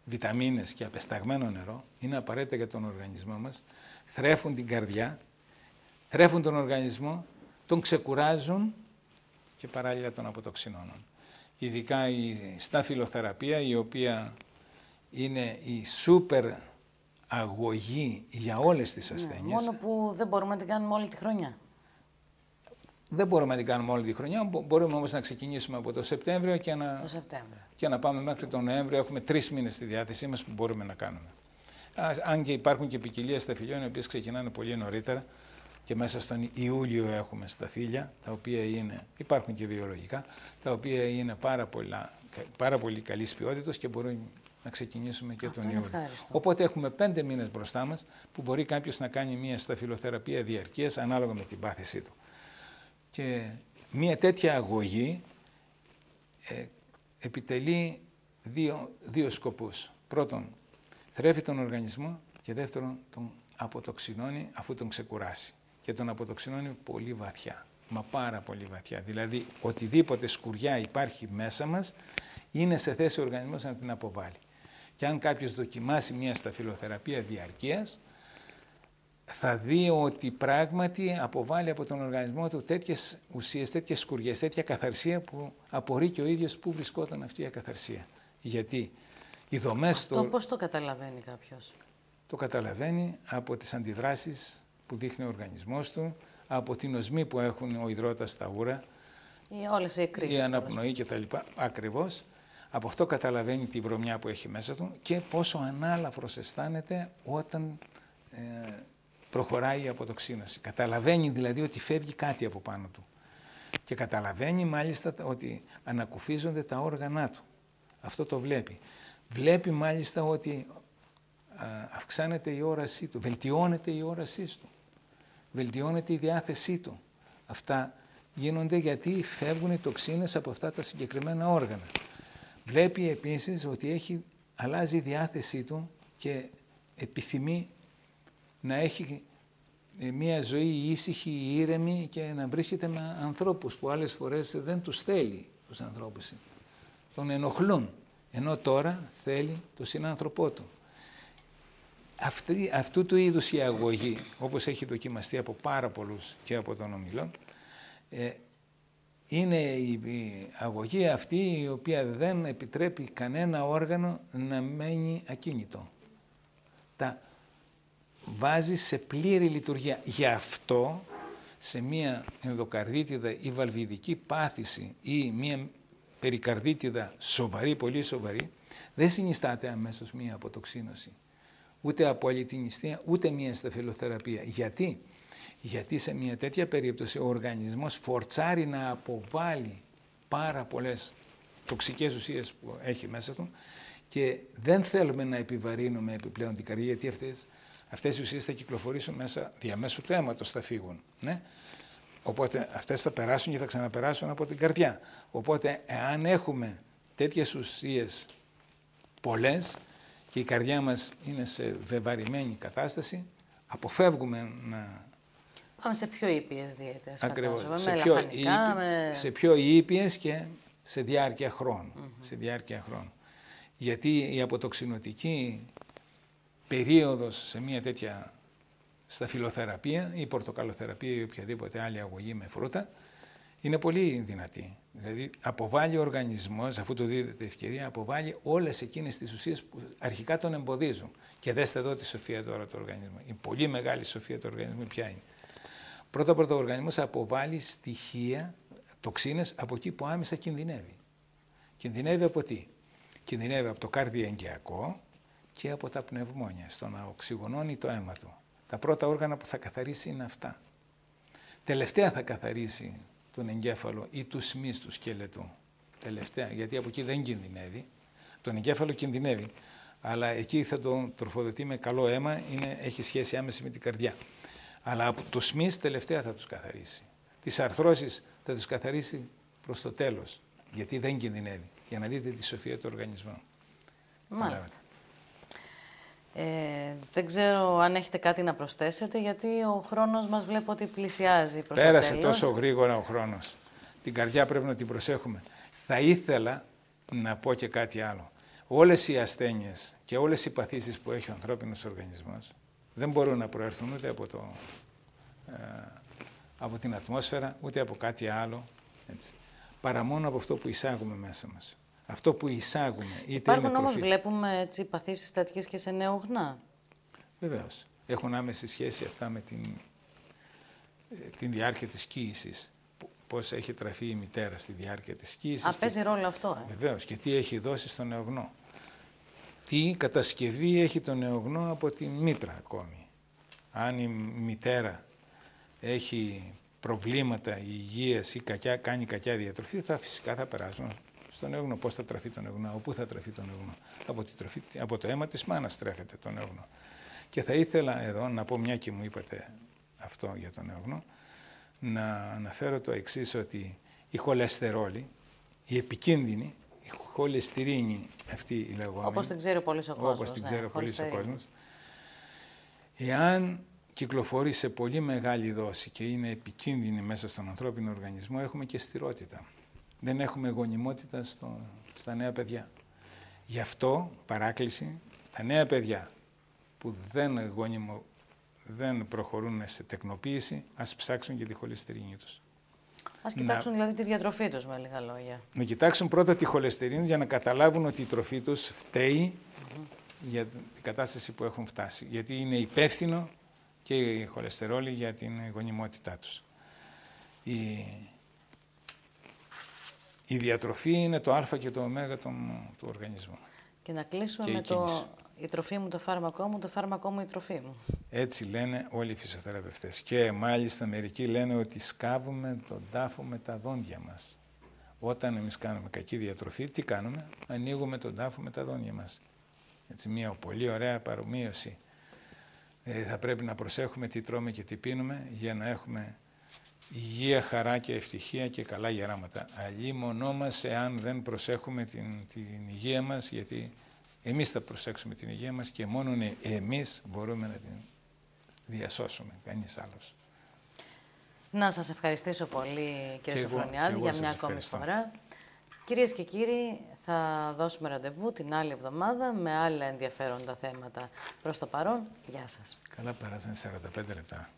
βιταμίνες και απεσταγμένο νερό, είναι απαραίτητα για τον οργανισμό μας θρέφουν την καρδιά, θρέφουν τον οργανισμό, τον ξεκουράζουν και παράλληλα τον αποτοξινώνουν. Ειδικά η σταφυλοθεραπεία η οποία είναι η σούπερ αγωγή για όλες τις ναι, ασθένειες. μόνο που δεν μπορούμε να την κάνουμε όλη τη χρονιά. Δεν μπορούμε να την κάνουμε όλη τη χρονιά, μπορούμε όμως να ξεκινήσουμε από το Σεπτέμβριο και να, το Σεπτέμβριο. και να πάμε μέχρι τον Νοέμβριο. Έχουμε τρεις μήνες στη διάθεσή μας που μπορούμε να κάνουμε. Αν και υπάρχουν και ποικιλίε σταφυλιών οι οποίες ξεκινάνε πολύ νωρίτερα και μέσα στον Ιούλιο έχουμε σταφύλια, τα οποία είναι, υπάρχουν και βιολογικά, τα οποία είναι πάρα, πολλά, πάρα πολύ καλής ποιότητας και μπορούν να ξεκινήσουμε και τον Ιούλιο. Οπότε έχουμε πέντε μήνες μπροστά μας που μπορεί κάποιος να κάνει μια σταφυλοθεραπεία διαρκείας ανάλογα με την πάθησή του. Και μια τέτοια αγωγή ε, επιτελεί δύο, δύο σκοπούς. Πρώτον, θρέφει τον οργανισμό και δεύτερον τον αποτοξινώνει αφού τον ξεκουράσει. Και τον αποτοξινώνει πολύ βαθιά, μα πάρα πολύ βαθιά. Δηλαδή οτιδήποτε σκουριά υπάρχει μέσα μας είναι σε θέση ο οργανισμός να την αποβάλει. Και αν κάποιος δοκιμάσει μια σταφυλοθεραπεία διαρκείας, θα δει ότι πράγματι αποβάλλει από τον οργανισμό του τέτοιες ουσίες, τέτοιες σκουριές, τέτοια καθαρσία που απορεί και ο ίδιος που βρισκόταν αυτή η ακαθαρσία. Γιατί οι δομές Αυτό πώς το καταλαβαίνει κάποιος; Το καταλαβαίνει από τις αντιδράσεις που δείχνει ο οργανισμός του, από την οσμή που έχουν ο υδρότας στα ούρα, ή όλες οι εκκρίσεις, η αναπνοή κτλ. Ακριβώς. Από αυτό καταλαβαίνει τη βρωμιά που έχει μέσα του και πόσο ανάλαφρος αισθάνεται όταν ε, προχωράει η αποτοξίνωση. Καταλαβαίνει δηλαδή ότι φεύγει κάτι από πάνω του. Και καταλαβαίνει μάλιστα ότι ανακουφίζονται τα όργανά του. Αυτό το βλέπει. Βλέπει μάλιστα ότι αυξάνεται η όρασή του, βελτιώνεται η όρασή του, βελτιώνεται η διάθεσή του. Αυτά γίνονται γιατί φεύγουν οι τοξίνες από αυτά τα συγκεκριμένα όργανα. Βλέπει επίσης ότι έχει, αλλάζει η διάθεσή του και επιθυμεί να έχει ε, μια ζωή ήσυχη, ήρεμη και να βρίσκεται με ανθρώπους που άλλες φορές δεν τους θέλει τους ανθρώπους. Τον ενοχλούν, ενώ τώρα θέλει τον συνάνθρωπό του. Αυτή, αυτού του είδους η αγωγή, όπως έχει δοκιμαστεί από πάρα πολλούς και από τον ομιλόν, ε, είναι η, αγωγή αυτή η οποία δεν επιτρέπει κανένα όργανο να μένει ακίνητο. Τα βάζει σε πλήρη λειτουργία. Γι' αυτό σε μία ενδοκαρδίτιδα ή βαλβιδική πάθηση ή μία περικαρδίτιδα σοβαρή, πολύ σοβαρή, δεν συνιστάται αμέσως μία αποτοξίνωση. Ούτε από αλυτινιστία, ούτε μία σταφυλοθεραπεία. Γιατί; Γιατί σε μια τέτοια περίπτωση ο οργανισμός φορτσάρει να αποβάλει πάρα πολλές τοξικές ουσίες που έχει μέσα του και δεν θέλουμε να επιβαρύνουμε επιπλέον την καρδιά γιατί αυτές, αυτές οι ουσίες θα κυκλοφορήσουν μέσα διαμέσου του αίματος, θα φύγουν. Ναι; Οπότε αυτές θα περάσουν και θα ξαναπεράσουν από την καρδιά. Οπότε εάν έχουμε τέτοιες ουσίες πολλές και η καρδιά μας είναι σε βεβαρημένη κατάσταση, αποφεύγουμε να Πάμε σε πιο ήπιες δίαιτες. Ακριβώς. Σε, πιο με... σε πιο ήπιες και σε διάρκεια χρόνου. Σε διάρκεια χρόνου. Γιατί η αποτοξινωτική περίοδος σε μια τέτοια σταφυλοθεραπεία ή πορτοκαλοθεραπεία ή οποιαδήποτε άλλη αγωγή με φρούτα είναι πολύ δυνατή. Δηλαδή αποβάλλει ο οργανισμός, αφού του δίδεται ευκαιρία, αποβάλλει όλες εκείνες τις ουσίες που αρχικά τον εμποδίζουν. Και δέστε εδώ τη σοφία τώρα του οργανισμού. Η πολύ μεγάλη σοφία του οργανισμού ποια είναι; Πρώτα πρώτα ο οργανισμός αποβάλλει στοιχεία, τοξίνες από εκεί που άμεσα κινδυνεύει. Κινδυνεύει από τι; Κινδυνεύει από το καρδιαγγειακό και από τα πνευμόνια, στο να οξυγονώνει το αίμα του. Τα πρώτα όργανα που θα καθαρίσει είναι αυτά. Τελευταία θα καθαρίσει τον εγκέφαλο ή τους σμής του σκελετού. Τελευταία, γιατί από εκεί δεν κινδυνεύει. Τον εγκέφαλο κινδυνεύει, αλλά εκεί θα τον τροφοδοτεί με καλό αίμα, είναι, έχει σχέση άμεση με την καρδιά. Αλλά από το ΣΜΙΣ τελευταία θα τους καθαρίσει. Τις αρθρώσεις θα τους καθαρίσει προς το τέλος, γιατί δεν κινδυνεύει, για να δείτε τη σοφία του οργανισμού. Μάλιστα. Ε, δεν ξέρω αν έχετε κάτι να προσθέσετε, γιατί ο χρόνος μας βλέπω ότι πλησιάζει προς Πέρασε το τόσο γρήγορα ο χρόνος. Την καρδιά πρέπει να την προσέχουμε. Θα ήθελα να πω και κάτι άλλο. Όλες οι ασθένειες και όλες οι παθήσεις που έχει ο ανθρώπινος οργανισμός δεν μπορούν να προέρθουν ούτε από, το, ε, από την ατμόσφαιρα, ούτε από κάτι άλλο, έτσι. παρά μόνο από αυτό που εισάγουμε μέσα μας. Αυτό που εισάγουμε, είτε Υπάρχουν είναι όμως, βλέπουμε έτσι, παθήσεις τέτοιες και σε νεογνά. Βεβαίως. Έχουν άμεση σχέση αυτά με την, ε, την διάρκεια της κοίησης. Πώς έχει τραφεί η μητέρα στη διάρκεια της κοίησης. Α, παίζει ρόλο αυτό, ε. Βεβαίως. Και τι έχει δώσει στον νεογνώ τι κατασκευή έχει το νεογνώ από τη μήτρα ακόμη. Αν η μητέρα έχει προβλήματα υγείας ή κακιά, κάνει κακιά διατροφή, θα φυσικά θα περάσουν στο νεογνώ. Πώς θα τραφεί το νεογνώ, όπου θα τραφεί το νεογνώ. Από, τη τροφή, από το αίμα της μάνας τρέφεται το νεογνώ. Και θα ήθελα εδώ να πω μια και μου είπατε αυτό για το νεογνώ, να αναφέρω το εξής ότι η χολεστερόλη, η επικίνδυνη, η χολεστηρίνη αυτή η λεγόμενη. Όπως την ξέρει πολύ ο κόσμος. Όπως την ναι, ξέρει ο πολύ ο κόσμος. Εάν κυκλοφορεί σε πολύ μεγάλη δόση και είναι επικίνδυνη μέσα στον ανθρώπινο οργανισμό, έχουμε και στηρότητα. Δεν έχουμε γονιμότητα στο, στα νέα παιδιά. Γι' αυτό, παράκληση, τα νέα παιδιά που δεν, γονιμο, δεν προχωρούν σε τεκνοποίηση, ας ψάξουν και τη χολυστερίνη τους. Ας κοιτάξουν δηλαδή τη διατροφή τους με λίγα λόγια. Να κοιτάξουν πρώτα τη χολεστερίνη για να καταλάβουν ότι η τροφή τους φταίει για την κατάσταση που έχουν φτάσει. Γιατί είναι υπεύθυνο και η χολεστερόλη για την γονιμότητά τους. Η, η διατροφή είναι το α και το ω του οργανισμού. Και να κλείσουμε με το η τροφή μου το φάρμακό μου, το φάρμακό μου η τροφή μου. Έτσι λένε όλοι οι φυσιοθεραπευτές. Και μάλιστα μερικοί λένε ότι σκάβουμε τον τάφο με τα δόντια μας. Όταν εμείς κάνουμε κακή διατροφή, τι κάνουμε, ανοίγουμε τον τάφο με τα δόντια μας. Έτσι μια πολύ ωραία παρομοίωση. Ε, θα πρέπει να προσέχουμε τι τρώμε και τι πίνουμε για να έχουμε υγεία, χαρά και ευτυχία και καλά γεράματα. Αλλή μονό μας εάν δεν προσέχουμε την, την υγεία μας γιατί εμείς θα προσέξουμε την υγεία μας και μόνο εμείς μπορούμε να την διασώσουμε, κανείς άλλος. Να σας ευχαριστήσω πολύ κύριε Σοφρονιάδη για μια ακόμη φορά. Κυρίες και κύριοι, θα δώσουμε ραντεβού την άλλη εβδομάδα με άλλα ενδιαφέροντα θέματα. Προς το παρόν, γεια σας. Καλά περάσανε 45 λεπτά.